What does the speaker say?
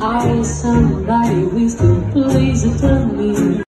I am somebody we still play.